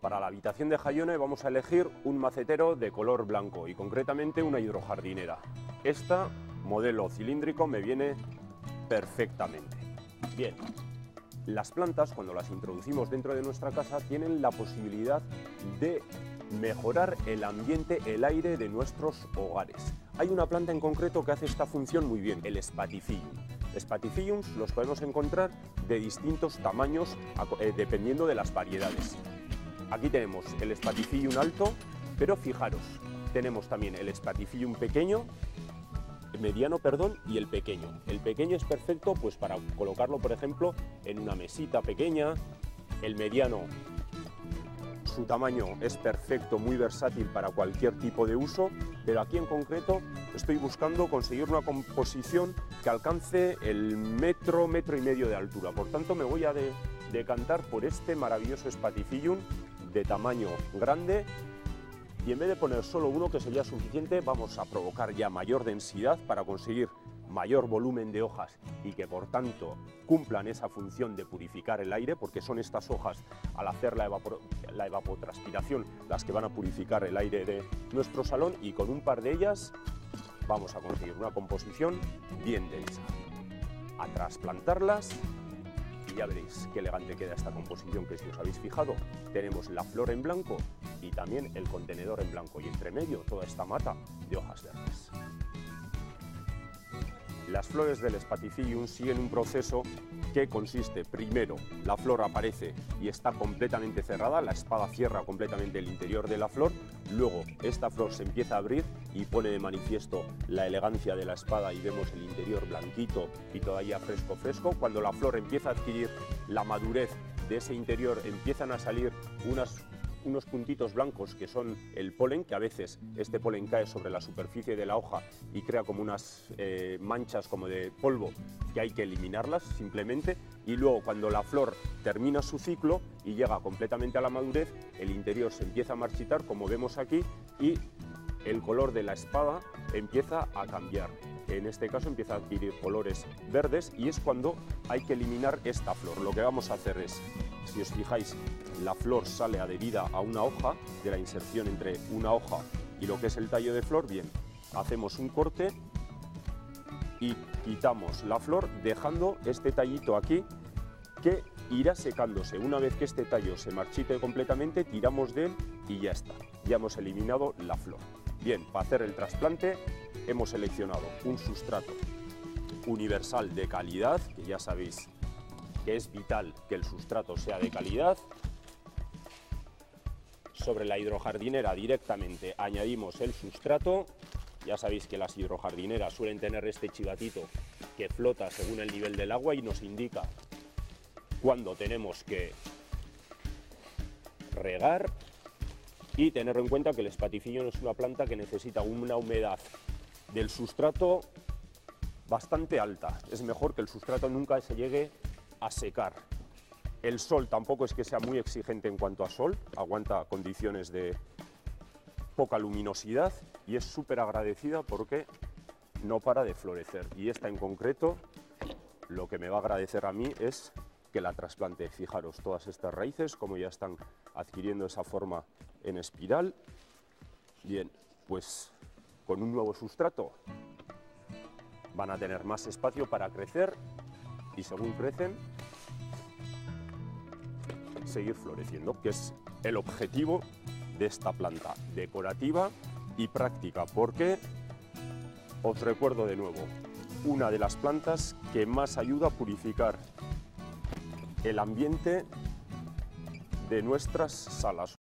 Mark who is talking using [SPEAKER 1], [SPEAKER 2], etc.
[SPEAKER 1] Para la habitación de Jayone vamos a elegir un macetero de color blanco y concretamente una hidrojardinera. Esta, modelo cilíndrico, me viene perfectamente. Bien, las plantas cuando las introducimos dentro de nuestra casa tienen la posibilidad de mejorar el ambiente, el aire de nuestros hogares. Hay una planta en concreto que hace esta función muy bien, el Spatifillum. Spatifillums los podemos encontrar de distintos tamaños eh, dependiendo de las variedades. Aquí tenemos el Spatifillum alto, pero fijaros, tenemos también el Spatifillum pequeño, mediano, perdón, y el pequeño. El pequeño es perfecto pues para colocarlo, por ejemplo, en una mesita pequeña. El mediano, su tamaño es perfecto, muy versátil para cualquier tipo de uso, pero aquí en concreto estoy buscando conseguir una composición que alcance el metro, metro y medio de altura. Por tanto, me voy a decantar por este maravilloso Spatifillum de tamaño grande y en vez de poner solo uno que sería suficiente vamos a provocar ya mayor densidad para conseguir mayor volumen de hojas y que por tanto cumplan esa función de purificar el aire porque son estas hojas al hacer la, la evapotranspiración las que van a purificar el aire de nuestro salón y con un par de ellas vamos a conseguir una composición bien densa. A trasplantarlas ya veréis qué elegante queda esta composición que si os habéis fijado tenemos la flor en blanco y también el contenedor en blanco y entre medio toda esta mata de hojas verdes. Las flores del Spatifillium siguen un proceso que consiste, primero, la flor aparece y está completamente cerrada, la espada cierra completamente el interior de la flor, luego esta flor se empieza a abrir y pone de manifiesto la elegancia de la espada y vemos el interior blanquito y todavía fresco fresco, cuando la flor empieza a adquirir la madurez de ese interior empiezan a salir unas unos puntitos blancos que son el polen, que a veces este polen cae sobre la superficie de la hoja y crea como unas eh, manchas como de polvo que hay que eliminarlas simplemente y luego cuando la flor termina su ciclo y llega completamente a la madurez, el interior se empieza a marchitar como vemos aquí y el color de la espada empieza a cambiar. En este caso empieza a adquirir colores verdes y es cuando hay que eliminar esta flor. Lo que vamos a hacer es, si os fijáis, la flor sale adherida a una hoja, de la inserción entre una hoja y lo que es el tallo de flor, bien, hacemos un corte y quitamos la flor dejando este tallito aquí que irá secándose. Una vez que este tallo se marchite completamente, tiramos de él y ya está. Ya hemos eliminado la flor. Bien, para hacer el trasplante hemos seleccionado un sustrato universal de calidad, que ya sabéis que es vital que el sustrato sea de calidad. Sobre la hidrojardinera directamente añadimos el sustrato. Ya sabéis que las hidrojardineras suelen tener este chivatito que flota según el nivel del agua y nos indica cuándo tenemos que regar y tener en cuenta que el espatifillo es una planta que necesita una humedad del sustrato bastante alta. Es mejor que el sustrato nunca se llegue a secar. El sol tampoco es que sea muy exigente en cuanto a sol, aguanta condiciones de poca luminosidad y es súper agradecida porque no para de florecer. Y esta en concreto, lo que me va a agradecer a mí es que la trasplante. Fijaros, todas estas raíces, como ya están adquiriendo esa forma en espiral. Bien, pues con un nuevo sustrato van a tener más espacio para crecer y según crecen seguir floreciendo, que es el objetivo de esta planta decorativa y práctica, porque os recuerdo de nuevo, una de las plantas que más ayuda a purificar el ambiente de nuestras salas